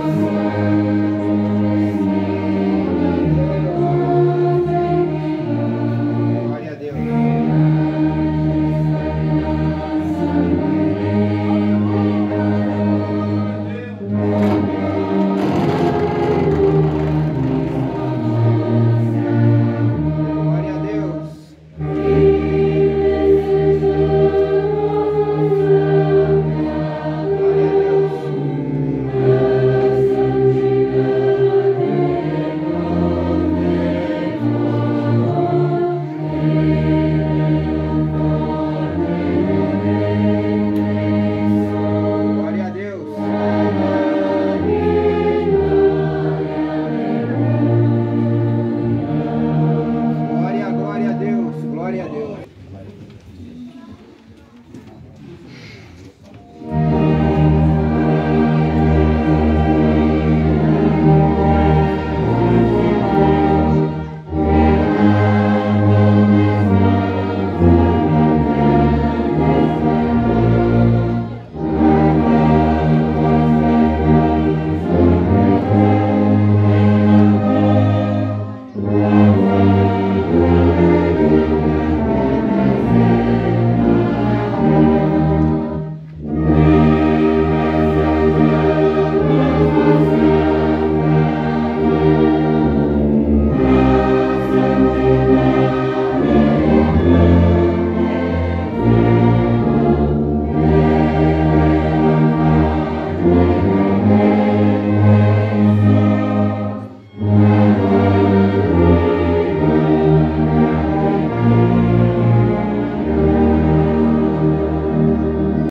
Música do.